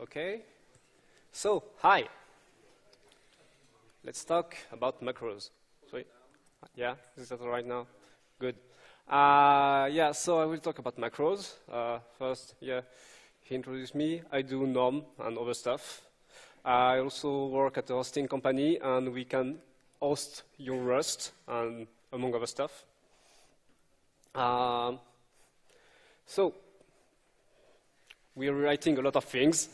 Okay. So, hi. Let's talk about macros. Sorry. Yeah, is that all right now? Good. Uh, yeah, so I will talk about macros. Uh, first, yeah, he introduced me. I do NOM and other stuff. I also work at a hosting company, and we can host your Rust, and among other stuff. Um, so, we are writing a lot of things.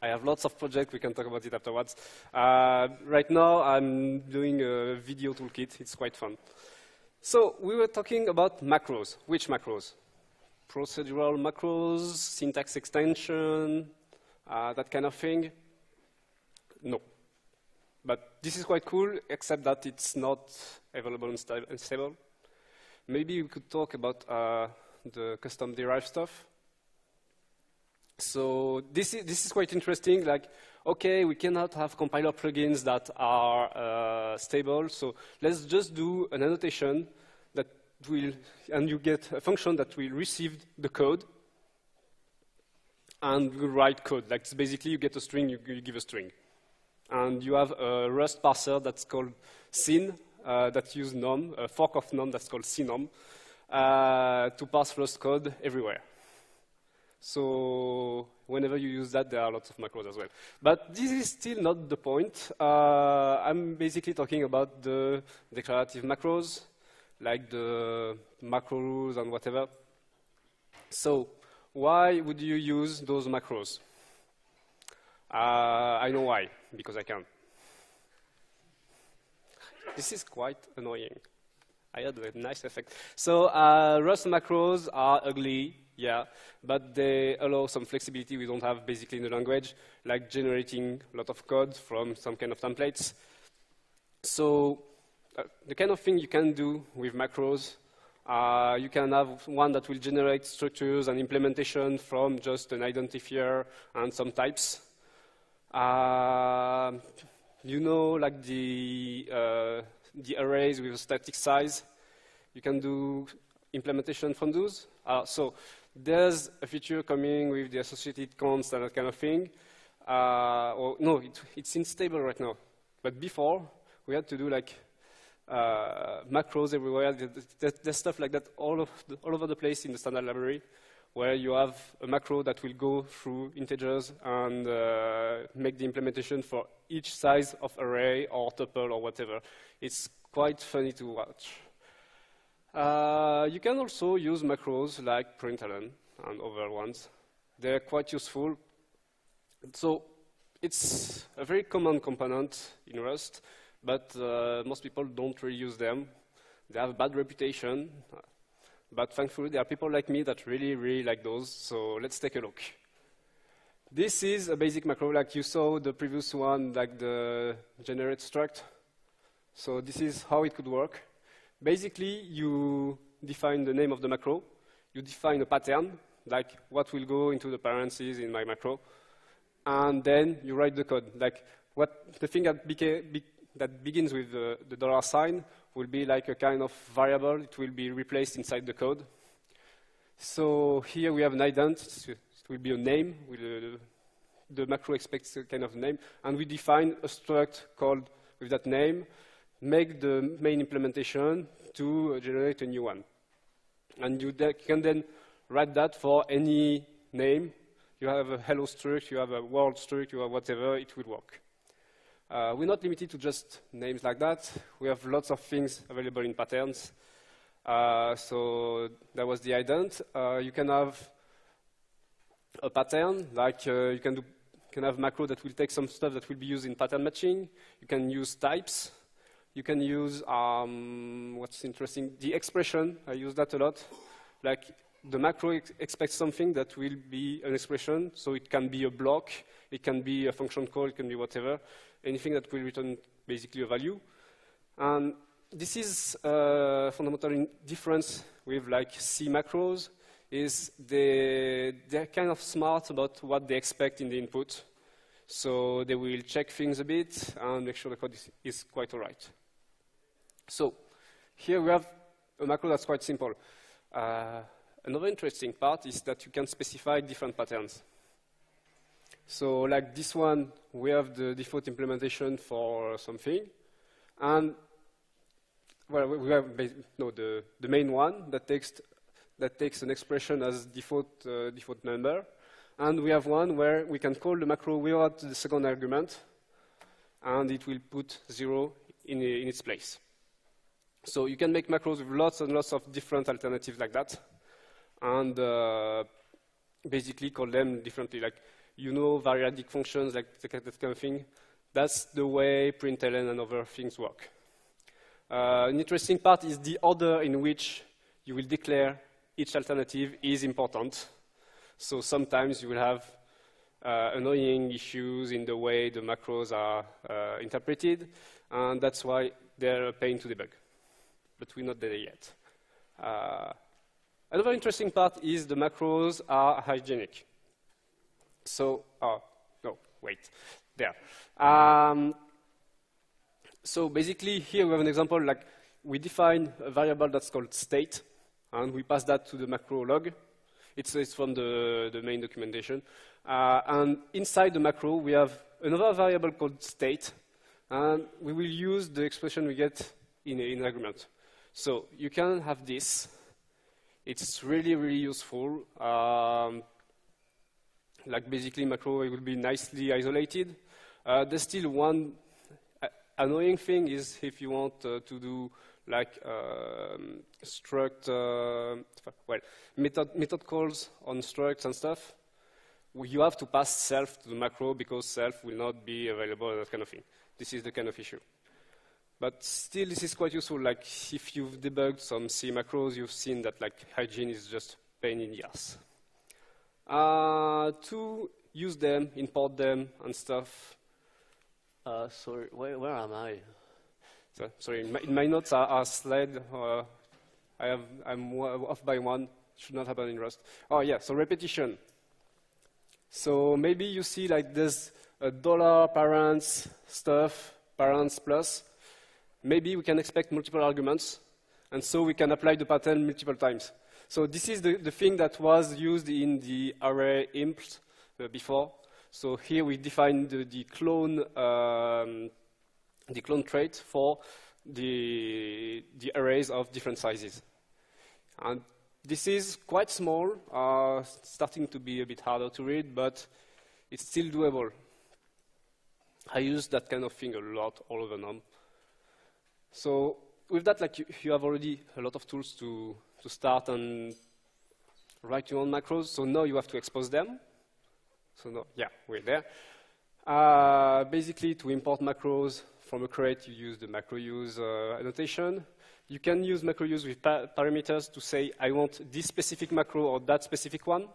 I have lots of projects. We can talk about it afterwards. Uh, right now, I'm doing a video toolkit. It's quite fun. So we were talking about macros. Which macros? Procedural macros, syntax extension, uh, that kind of thing. No. But this is quite cool, except that it's not available and, stable. Maybe we could talk about uh, the custom derived stuff. So this is, this is quite interesting. Like, okay, we cannot have compiler plugins that are uh, stable, so let's just do an annotation that will, and you get a function that will receive the code and you write code. Like, basically, you get a string, you, you give a string. And you have a Rust parser that's called syn, uh, that uses nom, a fork of nom that's called synom, uh, to parse Rust code everywhere. So whenever you use that, there are lots of macros as well. But this is still not the point. Uh, I'm basically talking about the declarative macros, like the macro rules and whatever. So why would you use those macros? Uh, I know why, because I can. This is quite annoying. I had a nice effect. So uh, Rust macros are ugly yeah, but they allow some flexibility we don't have basically in the language, like generating a lot of code from some kind of templates. So uh, the kind of thing you can do with macros, uh, you can have one that will generate structures and implementation from just an identifier and some types. Uh, you know, like the, uh, the arrays with a static size, you can do implementation from those. Uh, so there's a feature coming with the associated const and that kind of thing. Uh, or no, it, it's unstable right now. But before, we had to do like uh, macros everywhere. There's stuff like that all, the, all over the place in the standard library, where you have a macro that will go through integers and uh, make the implementation for each size of array or tuple or whatever. It's quite funny to watch. Uh, you can also use macros like println and other ones. They're quite useful. So it's a very common component in Rust, but uh, most people don't really use them. They have a bad reputation, but thankfully there are people like me that really, really like those, so let's take a look. This is a basic macro, like you saw the previous one, like the generate struct. So this is how it could work. Basically, you define the name of the macro, you define a pattern, like what will go into the parentheses in my macro, and then you write the code. Like what the thing that, be, that begins with the, the dollar sign will be like a kind of variable. It will be replaced inside the code. So here we have an ident. It will be a name. The macro expects a kind of name. And we define a struct called with that name make the main implementation to generate a new one. And you can then write that for any name. You have a hello struct, you have a world struct, you have whatever, it will work. Uh, we're not limited to just names like that. We have lots of things available in patterns. Uh, so that was the ident. Uh, you can have a pattern, like uh, you can, do, can have macro that will take some stuff that will be used in pattern matching. You can use types. You can use, um, what's interesting, the expression. I use that a lot. Like the macro ex expects something that will be an expression, so it can be a block, it can be a function call, it can be whatever, anything that will return basically a value. And this is a fundamental difference with like C macros, is they, they're kind of smart about what they expect in the input. So they will check things a bit and make sure the code is, is quite all right. So here we have a macro that's quite simple. Uh, another interesting part is that you can specify different patterns. So like this one, we have the default implementation for something. And well, we have no the, the main one that takes that takes an expression as default uh, default number, and we have one where we can call the macro without the second argument, and it will put zero in, in its place. So you can make macros with lots and lots of different alternatives like that, and uh, basically call them differently. Like you know variadic functions, like that kind of thing. That's the way println and other things work. Uh, an interesting part is the order in which you will declare each alternative is important. So sometimes you will have uh, annoying issues in the way the macros are uh, interpreted, and that's why they're a pain to debug. But we're not there yet. Uh, another interesting part is the macros are hygienic. So, oh, no, wait, there. Um, so basically, here we have an example like we define a variable that's called state, and we pass that to the macro log. It's, it's from the, the main documentation. Uh, and inside the macro, we have another variable called state, and we will use the expression we get in, in agreement. So you can have this. It's really, really useful. Um, like basically macro it will be nicely isolated. Uh, there's still one annoying thing is if you want uh, to do like um, struct, uh, well, method, method calls on structs and stuff, you have to pass self to the macro because self will not be available, that kind of thing. This is the kind of issue. But still, this is quite useful. Like, if you've debugged some C macros, you've seen that like hygiene is just pain in the ass. Uh, to use them, import them, and stuff. Uh, sorry, where, where am I? So, sorry, in my, in my notes are, are slide. Uh, I have, I'm off by one. Should not happen in Rust. Oh yeah, so repetition. So maybe you see like this a dollar parents stuff, parents plus. Maybe we can expect multiple arguments, and so we can apply the pattern multiple times. So this is the, the thing that was used in the array imp uh, before. So here we define the, the clone um, the clone trait for the, the arrays of different sizes. And this is quite small, uh, starting to be a bit harder to read, but it's still doable. I use that kind of thing a lot all over nom. So with that, like you, you have already a lot of tools to, to start and write your own macros. So now you have to expose them. So no, yeah, we're there. Uh, basically, to import macros, from a crate, you use the macro use uh, annotation. You can use macro use with pa parameters to say, I want this specific macro or that specific one.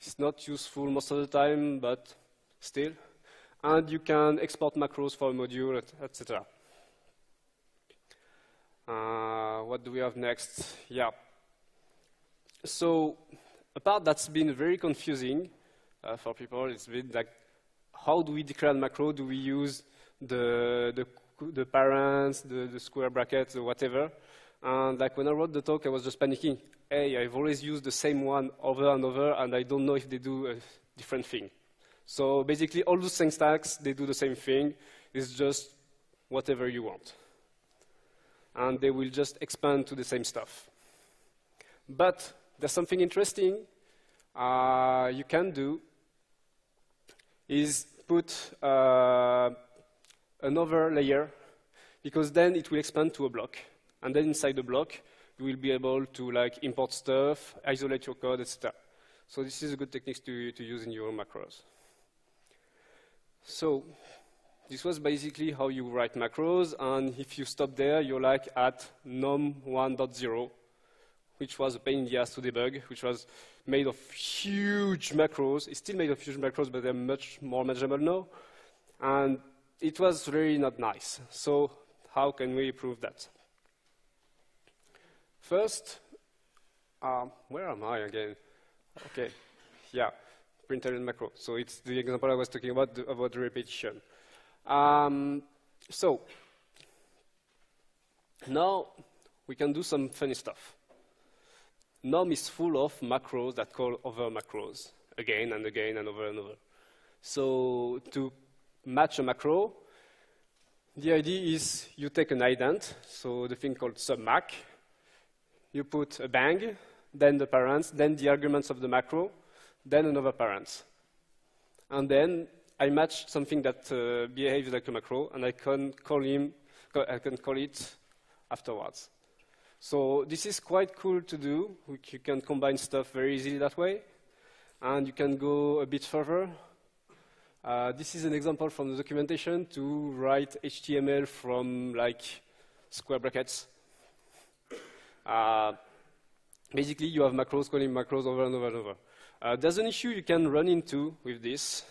It's not useful most of the time, but still. And you can export macros for a module, etc. Uh, what do we have next? Yeah. So a part that's been very confusing uh, for people, it's been like, how do we declare macro? Do we use the, the, the parents, the, the square brackets, or whatever. And like when I wrote the talk, I was just panicking. Hey, I've always used the same one over and over, and I don't know if they do a different thing. So basically, all those same syntax, they do the same thing. It's just whatever you want. And they will just expand to the same stuff. But there's something interesting uh, you can do is put uh, another layer, because then it will expand to a block. And then inside the block, you will be able to like import stuff, isolate your code, etc. So this is a good technique to, to use in your macros. So this was basically how you write macros, and if you stop there, you're like at nom 1.0, which was a pain in the ass to debug, which was made of huge macros. It's still made of huge macros, but they're much more manageable now. And it was really not nice. So how can we improve that? First, um, where am I again? Okay, yeah, printer and macro. So it's the example I was talking about, the, about the repetition. Um, so now we can do some funny stuff. nom is full of macros that call other macros, again and again and over and over. So to match a macro, the idea is you take an ident, so the thing called submac, you put a bang, then the parents, then the arguments of the macro, then another parent. And then I match something that uh, behaves like a macro, and I can call him, I can call it afterwards. So this is quite cool to do. You can combine stuff very easily that way. And you can go a bit further. Uh, this is an example from the documentation to write HTML from like square brackets. Uh, basically, you have macros calling macros over and over and over. Uh, there's an issue you can run into with this,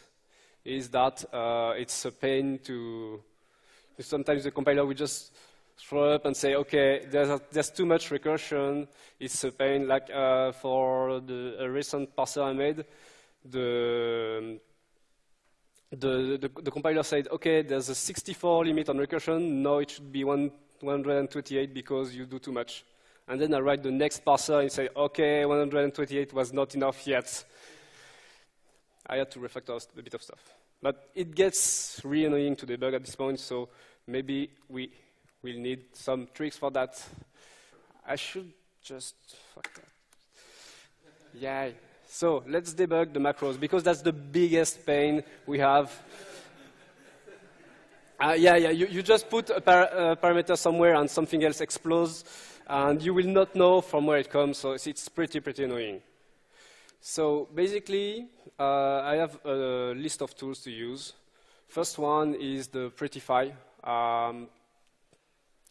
is that uh, it's a pain to, sometimes the compiler will just throw up and say, okay, there's, a, there's too much recursion, it's a pain. Like uh, for the recent parser I made, the, the, the, the, compiler said, okay, there's a 64 limit on recursion, now it should be 128 because you do too much. And then I write the next parser and say, okay, 128 was not enough yet. I had to refactor a bit of stuff. But it gets really annoying to debug at this point, so maybe we will need some tricks for that. I should just fuck that. Yeah. So let's debug the macros, because that's the biggest pain we have. Uh, yeah, yeah, you, you just put a par parameter somewhere and something else explodes and you will not know from where it comes, so it's pretty, pretty annoying. So basically, uh, I have a list of tools to use. First one is the Prettify. Um,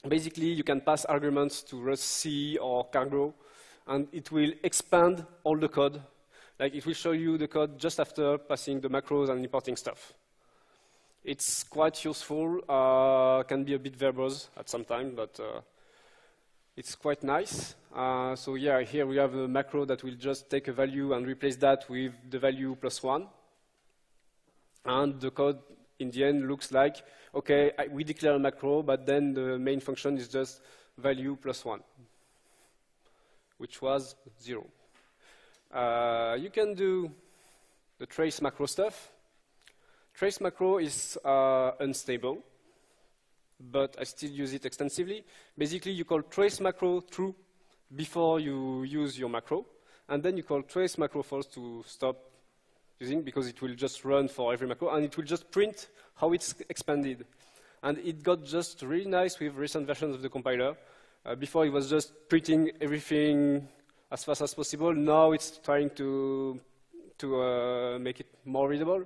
basically, you can pass arguments to rustc or Cargo, and it will expand all the code. Like it will show you the code just after passing the macros and importing stuff. It's quite useful, uh, can be a bit verbose at some time, but uh, it's quite nice. Uh, so yeah, here we have a macro that will just take a value and replace that with the value plus one. And the code in the end looks like, okay, I, we declare a macro, but then the main function is just value plus one, which was zero. Uh, you can do the trace macro stuff. Trace macro is uh, unstable but I still use it extensively. Basically, you call trace macro true before you use your macro, and then you call trace macro false to stop using because it will just run for every macro, and it will just print how it's expanded. And it got just really nice with recent versions of the compiler. Uh, before it was just printing everything as fast as possible. Now it's trying to, to uh, make it more readable.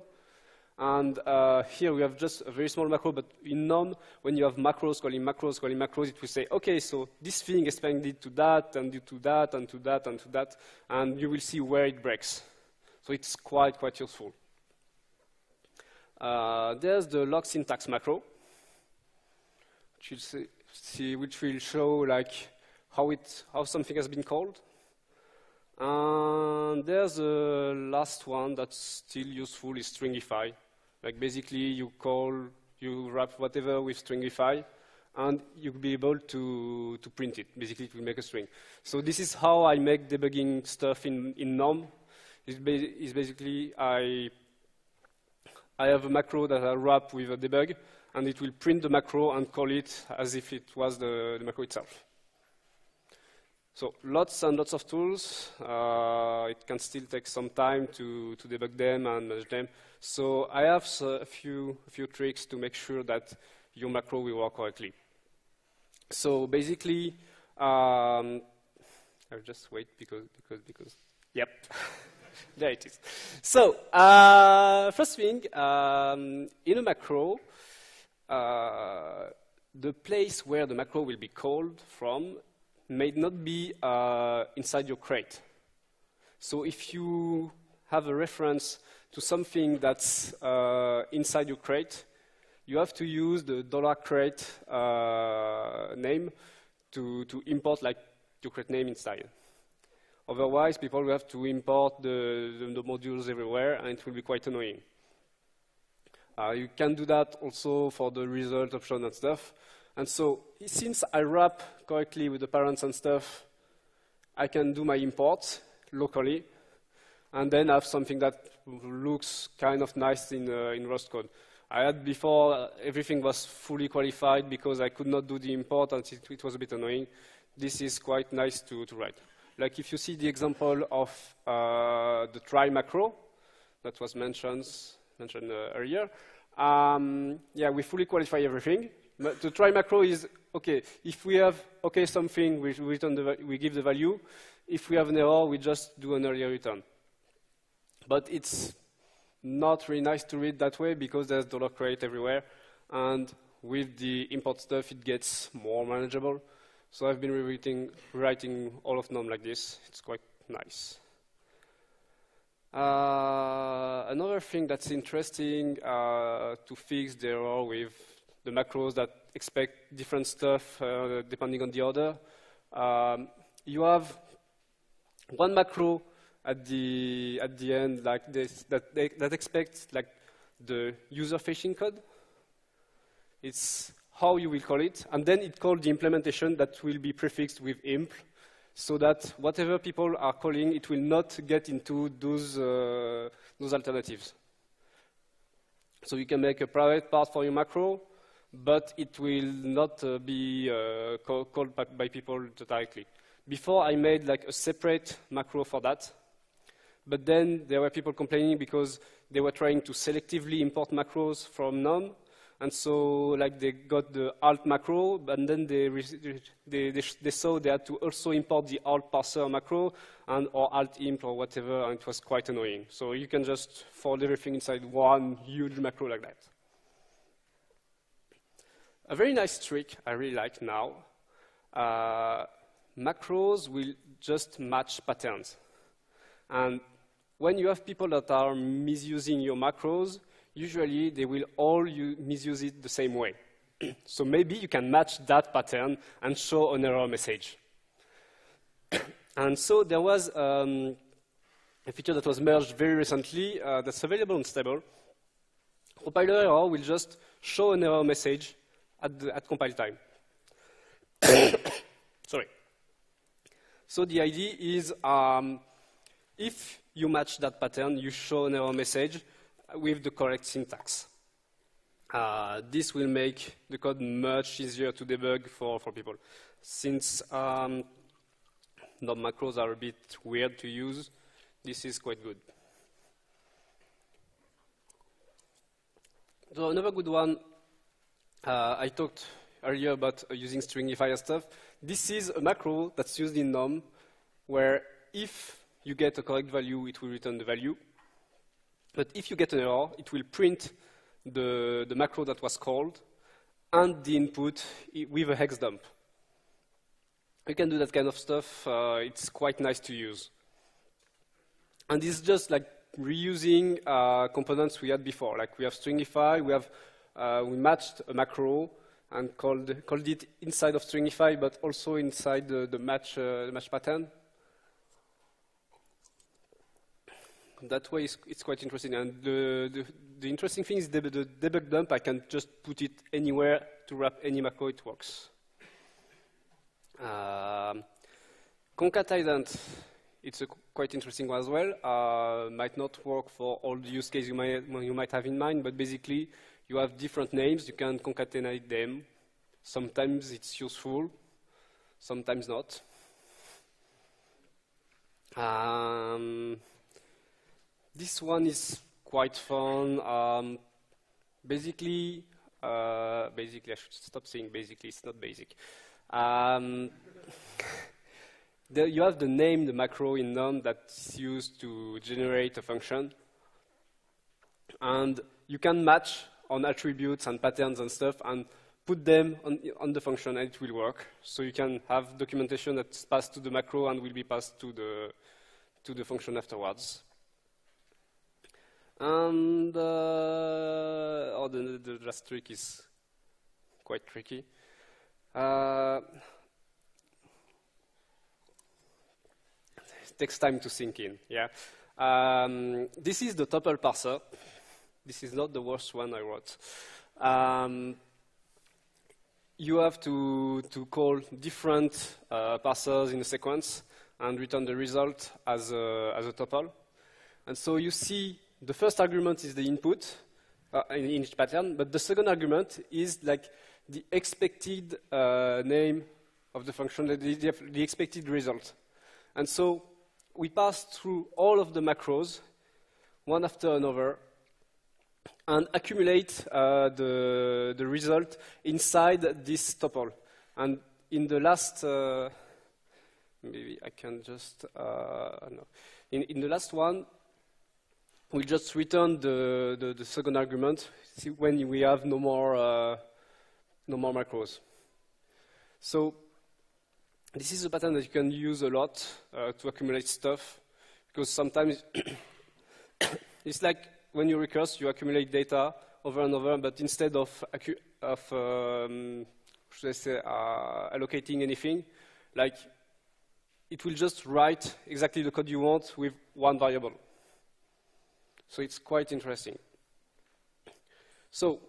And uh, here we have just a very small macro, but in nom, when you have macros calling macros calling macros, it will say, okay, so this thing expanded to that, and to that, and to that, and to that, and you will see where it breaks. So it's quite, quite useful. Uh, there's the log syntax macro, which will, see, which will show like how, it, how something has been called. And there's a last one that's still useful is stringify. Like basically you call, you wrap whatever with stringify, and you'll be able to, to print it. Basically, it will make a string. So this is how I make debugging stuff in, in nom. It's, ba it's basically I, I have a macro that I wrap with a debug, and it will print the macro and call it as if it was the, the macro itself. So lots and lots of tools. Uh, it can still take some time to, to debug them and manage them. So I have a few, few tricks to make sure that your macro will work correctly. So basically, um, I'll just wait because, because, because, yep. there it is. So uh, first thing, um, in a macro, uh, the place where the macro will be called from may not be uh, inside your crate. So if you have a reference to something that's uh, inside your crate, you have to use the dollar crate uh, name to, to import like your crate name inside. Otherwise, people will have to import the, the, the modules everywhere, and it will be quite annoying. Uh, you can do that also for the result option and stuff. And so since I wrap correctly with the parents and stuff, I can do my imports locally, and then have something that looks kind of nice in, uh, in Rust code. I had before, uh, everything was fully qualified because I could not do the import and it, it was a bit annoying. This is quite nice to, to write. Like if you see the example of uh, the try macro that was mentioned, mentioned uh, earlier, um, yeah, we fully qualify everything. The try macro is, okay, if we have, okay, something, we, return the, we give the value. If we have an error, we just do an earlier return. But it's not really nice to read that way because there's dollar crate everywhere. And with the import stuff, it gets more manageable. So I've been rewriting, rewriting all of NOM like this. It's quite nice. Uh, another thing that's interesting uh, to fix the error with the macros that expect different stuff uh, depending on the order. Um, you have one macro at the at the end like this that they, that expects like the user facing code. It's how you will call it, and then it calls the implementation that will be prefixed with imp, so that whatever people are calling, it will not get into those uh, those alternatives. So you can make a private part for your macro, but it will not uh, be uh, call, called by, by, people directly. Before, I made like a separate macro for that, but then there were people complaining because they were trying to selectively import macros from NOM, and so like they got the alt macro, and then they, they, they, they, saw they had to also import the alt parser macro and or alt imp or whatever, and it was quite annoying. So you can just fold everything inside one huge macro like that. A very nice trick I really like now, uh, macros will just match patterns. And when you have people that are misusing your macros, usually they will all misuse it the same way. so maybe you can match that pattern and show an error message. and so there was um, a feature that was merged very recently uh, that's available on stable. Compiler error will just show an error message at, the, at compile time. Sorry. So the idea is um, if you match that pattern, you show an error message with the correct syntax. Uh, this will make the code much easier to debug for, for people. Since um, macros are a bit weird to use, this is quite good. So another good one uh, I talked earlier about uh, using stringifier stuff. This is a macro that's used in NOM, where if you get a correct value, it will return the value. But if you get an error, it will print the, the macro that was called and the input with a hex dump. You can do that kind of stuff. Uh, it's quite nice to use. And it's just like reusing uh, components we had before. Like we have stringify, we have uh, we matched a macro and called, called it inside of stringify, but also inside the, the match, uh, match pattern. That way, it's, it's quite interesting. And the, the, the, interesting thing is the, the debug dump, I can just put it anywhere to wrap any macro, it works. Um, concat ident, it's a quite interesting one as well. Uh, might not work for all the use cases you might, you might have in mind, but basically, you have different names, you can concatenate them. Sometimes it's useful, sometimes not. Um, this one is quite fun. Um, basically, uh, basically, I should stop saying basically, it's not basic. Um, the, you have the name, the macro in NOM that's used to generate a function. And you can match on attributes and patterns and stuff and put them on, on, the function and it will work. So you can have documentation that's passed to the macro and will be passed to the, to the function afterwards. And uh, oh, the, the last trick is quite tricky. Uh, it takes time to sink in, yeah. Um, this is the tuple parser. This is not the worst one I wrote. Um, you have to, to call different uh, parsers in a sequence and return the result as a, as a tuple. And so you see the first argument is the input uh, in, each pattern, but the second argument is like the expected uh, name of the function, the, the, the expected result. And so we pass through all of the macros, one after another, and accumulate uh, the, the result inside this tuple. And in the last, uh, maybe I can just, uh, no. In, in the last one, we just return the, the, the second argument when we have no more, uh, no more macros. So this is a pattern that you can use a lot uh, to accumulate stuff, because sometimes it's like when you recurse, you accumulate data over and over, but instead of, of um, should I say, uh, allocating anything, like it will just write exactly the code you want with one variable. So it's quite interesting. So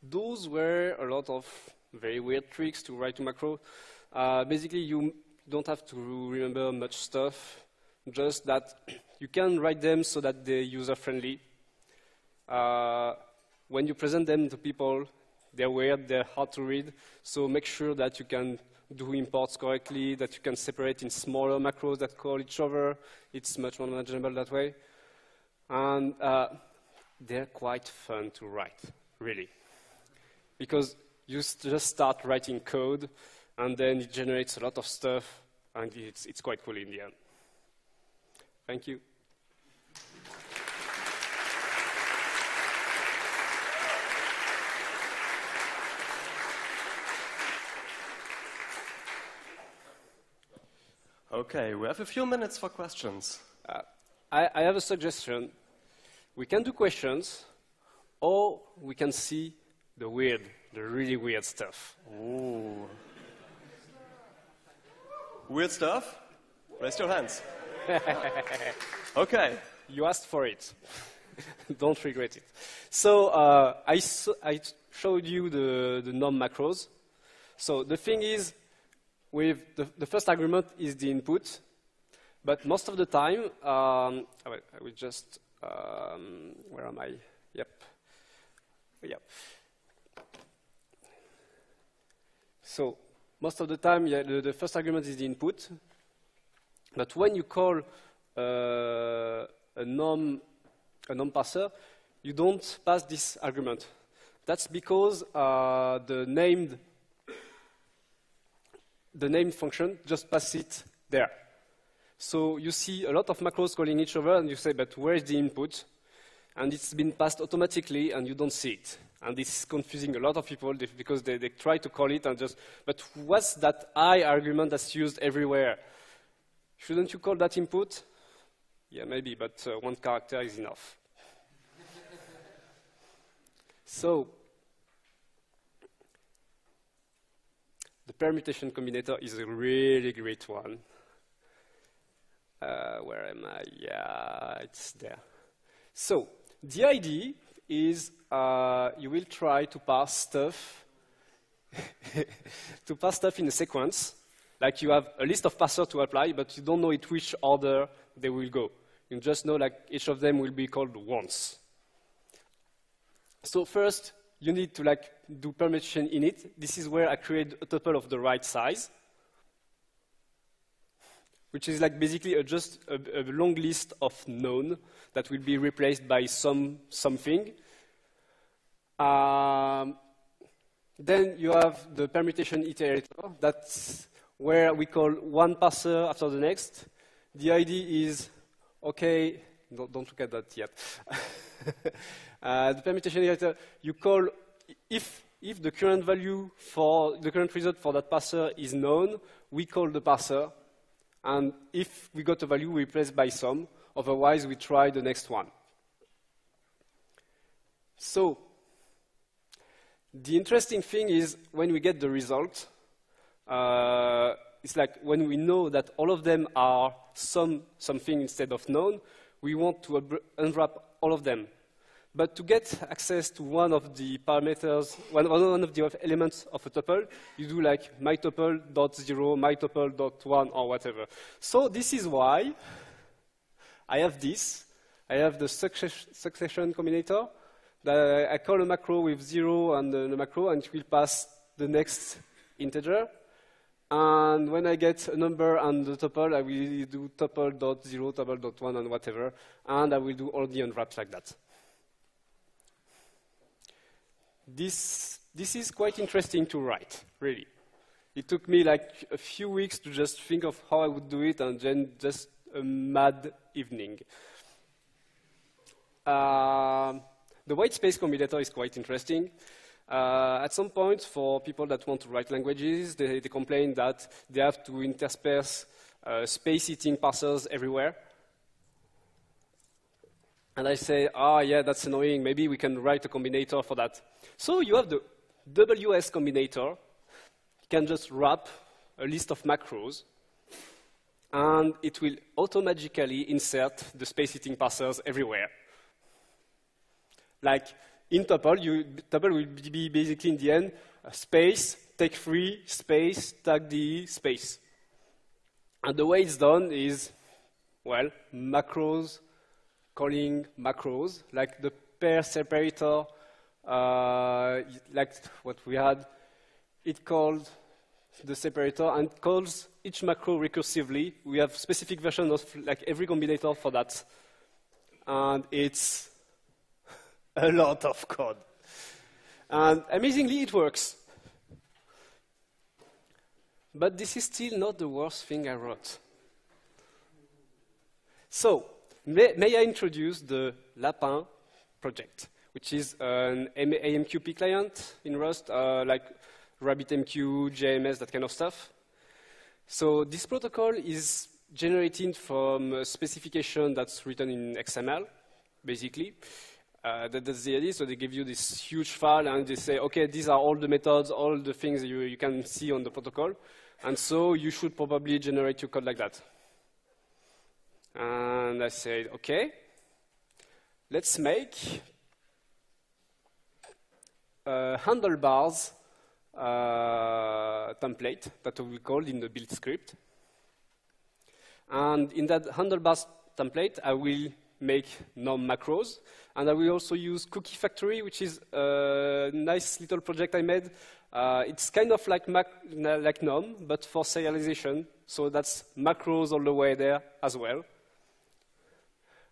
those were a lot of very weird tricks to write to macro. Uh, basically, you don't have to remember much stuff, just that you can write them so that they're user-friendly. Uh, when you present them to people, they're weird, they're hard to read, so make sure that you can do imports correctly, that you can separate in smaller macros that call each other. It's much more manageable that way. And uh, they're quite fun to write, really. Because you just start writing code, and then it generates a lot of stuff, and it's, it's quite cool in the end. Thank you. Okay, we have a few minutes for questions. Uh, I, I, have a suggestion. We can do questions, or we can see the weird, the really weird stuff. Ooh. Weird stuff? Raise your hands. okay. You asked for it. Don't regret it. So uh, I, I showed you the, the nom macros. So the thing is, with the, the, first argument is the input, but most of the time, um, I will just, um, where am I? Yep. Yep. So most of the time, yeah, the, the, first argument is the input, but when you call uh, a nom a nom parser, you don't pass this argument. That's because uh, the named the named function just pass it there. So you see a lot of macros calling each other, and you say, but where is the input? And it's been passed automatically, and you don't see it. And this is confusing a lot of people because they, they try to call it and just, but what's that I argument that's used everywhere? Shouldn't you call that input? Yeah, maybe, but uh, one character is enough. so, the permutation combinator is a really great one. Uh, where am I? Yeah, it's there. So, the idea is uh, you will try to pass stuff to pass stuff in a sequence like you have a list of passwords to apply, but you don't know in which order they will go. You just know like each of them will be called once. So first, you need to like do permutation init. This is where I create a tuple of the right size, which is like basically a, just a, a long list of known that will be replaced by some something. Um, then you have the permutation iterator. That's where we call one parser after the next. The idea is, okay, don't, don't look at that yet. uh, the permutation iterator, you call, if, if the current value for, the current result for that parser is known, we call the parser. And if we got a value, we replace by some. Otherwise, we try the next one. So, the interesting thing is when we get the result, uh, it's like when we know that all of them are some something instead of known, we want to unwrap all of them. But to get access to one of the parameters, one, one of the elements of a tuple, you do like mytuple.0, mytuple.1, or whatever. So this is why I have this, I have the success succession combinator that I call a macro with zero and the macro, and it will pass the next integer. And when I get a number and the tuple, I will do tuple dot zero, tuple dot one, and whatever, and I will do all the unwraps like that. This, this is quite interesting to write, really. It took me like a few weeks to just think of how I would do it, and then just a mad evening. Uh, the white space combinator is quite interesting. Uh, at some point, for people that want to write languages, they, they complain that they have to intersperse uh, space-eating parsers everywhere. And I say, ah, yeah, that's annoying. Maybe we can write a combinator for that. So you have the WS combinator. You can just wrap a list of macros, and it will automatically insert the space-eating parsers everywhere. Like in tuple, you, tuple will be basically in the end space, take free, space, tag D, space. And the way it's done is, well, macros calling macros, like the pair separator, uh, like what we had. It called the separator and calls each macro recursively. We have specific version of like every combinator for that. And it's a lot of code. And amazingly, it works. But this is still not the worst thing I wrote. So, may, may I introduce the Lapin project, which is an AMQP client in Rust, uh, like RabbitMQ, JMS, that kind of stuff. So this protocol is generated from a specification that's written in XML, basically. Uh, that, that's the idea. So they give you this huge file and they say, okay, these are all the methods, all the things you, you can see on the protocol. And so you should probably generate your code like that. And I said, okay, let's make a handlebars uh, template that we call in the build script. And in that handlebars template, I will make nom macros. And I will also use Cookie Factory, which is a nice little project I made. Uh, it's kind of like, Mac, like but for serialization. So that's macros all the way there as well.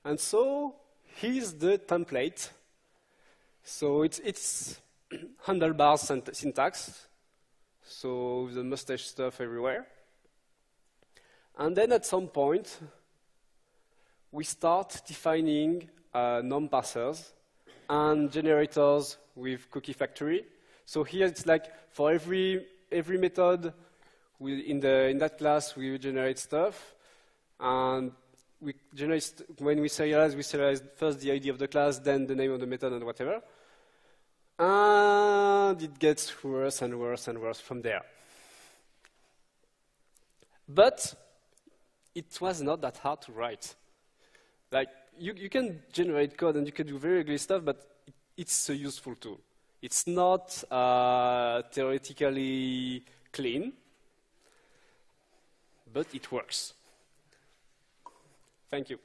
And so here's the template. So it's, it's handlebars syntax. So the mustache stuff everywhere. And then at some point, we start defining uh, nom-parsers and generators with Cookie Factory. So here it's like for every, every method we, in, the, in that class, we generate stuff. And we generate, when we serialize, we serialize first the ID of the class, then the name of the method and whatever. And it gets worse and worse and worse from there. But it was not that hard to write. Like, you, you can generate code and you can do very ugly stuff, but it's a useful tool. It's not uh, theoretically clean, but it works. Thank you.